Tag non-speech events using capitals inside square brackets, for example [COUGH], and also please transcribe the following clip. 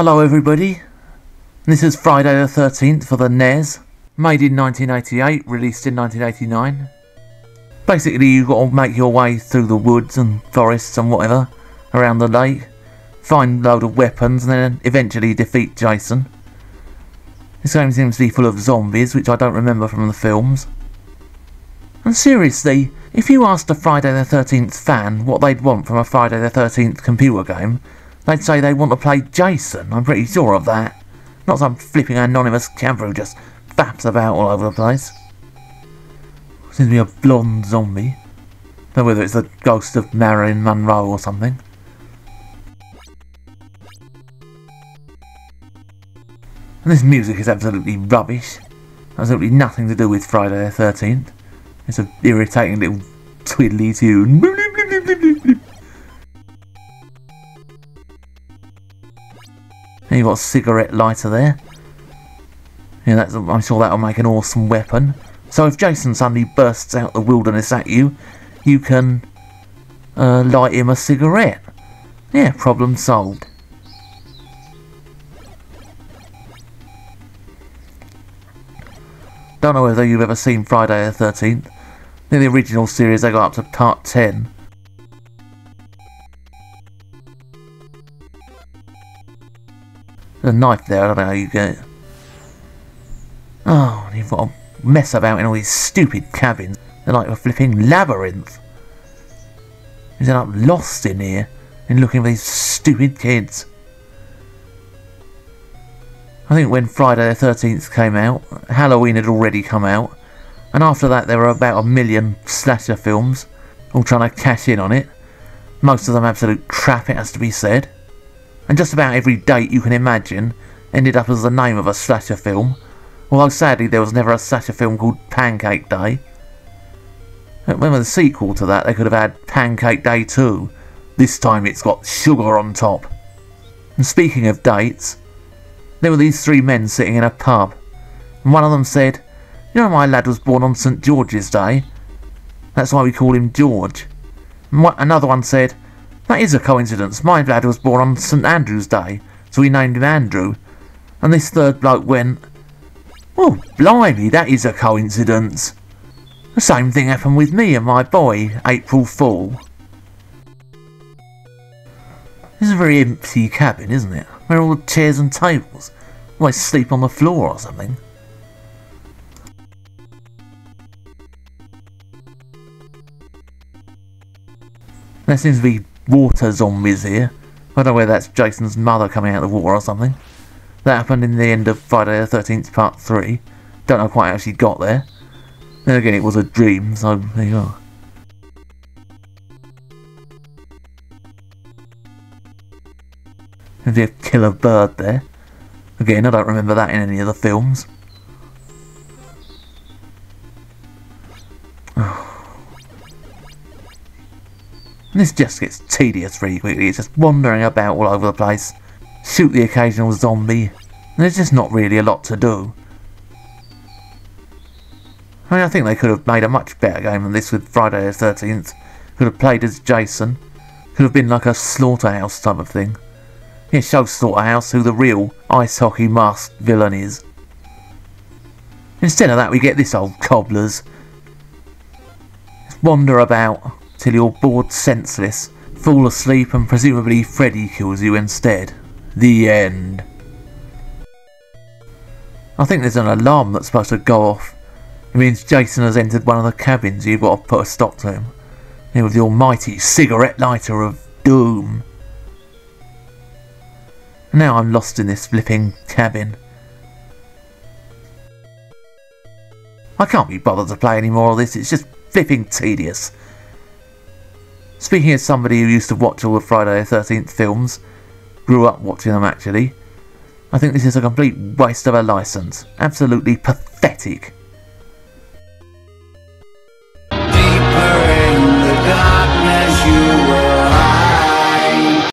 Hello everybody. This is Friday the 13th for the NES. Made in 1988, released in 1989. Basically you've got to make your way through the woods and forests and whatever around the lake. Find a load of weapons and then eventually defeat Jason. This game seems to be full of zombies, which I don't remember from the films. And seriously, if you asked a Friday the 13th fan what they'd want from a Friday the 13th computer game, they'd say they want to play Jason, I'm pretty sure of that. Not some flipping anonymous camper who just faps about all over the place. Seems to be a blonde zombie. Don't know whether it's the ghost of Marilyn Monroe or something. And this music is absolutely rubbish. Absolutely nothing to do with Friday the 13th. It's an irritating little twiddly tune. [LAUGHS] You've got a cigarette lighter there. Yeah, that's, I'm sure that'll make an awesome weapon. So if Jason suddenly bursts out the wilderness at you, you can uh, light him a cigarette. Yeah, problem solved. Don't know whether you've ever seen Friday the 13th. In the original series, they got up to part 10. There's a knife there, I don't know how you get it. Oh, you've got to mess about in all these stupid cabins. They're like a flipping labyrinth. You end up lost in here and looking for these stupid kids. I think when Friday the 13th came out, Halloween had already come out, and after that there were about a million slasher films, all trying to cash in on it. Most of them absolute crap, it has to be said. And just about every date you can imagine ended up as the name of a slasher film, although sadly there was never a slasher film called Pancake Day. Remember the sequel to that, they could have had Pancake Day 2. This time it's got sugar on top. And speaking of dates, there were these three men sitting in a pub, and one of them said, You know, my lad was born on St. George's Day. That's why we call him George. And another one said, That is a coincidence. My lad was born on St. Andrew's Day, so we named him Andrew. And this third bloke went, Oh, blimey, that is a coincidence. The same thing happened with me and my boy, April Fool. This is a very empty cabin, isn't it? Where are all the chairs and tables? I sleep on the floor or something? There seems to be water zombies here. I don't know whether that's Jason's mother coming out of the water or something. That happened in the end of Friday the 13th Part 3. Don't know quite how she got there. Then again, it was a dream, so there you are. There's a killer bird there. Again, I don't remember that in any of the films. This just gets tedious really quickly. It's just wandering about all over the place. Shoot the occasional zombie. And there's just not really a lot to do. I mean, I think they could have made a much better game than this with Friday the 13th. Could have played as Jason. Could have been like a Splatterhouse type of thing. It shows Splatterhouse who the real ice hockey masked villain is. Instead of that, we get this old cobblers. Just wander about till you're bored senseless, fall asleep, and presumably Freddy kills you instead. The end. I think there's an alarm that's supposed to go off. It means Jason has entered one of the cabins. You've got to put a stop to him. And with the almighty cigarette lighter of doom. Now I'm lost in this flipping cabin. I can't be bothered to play any more of this, it's just flipping tedious. Speaking as somebody who used to watch all the Friday the 13th films, grew up watching them actually, I think this is a complete waste of a license. Absolutely pathetic.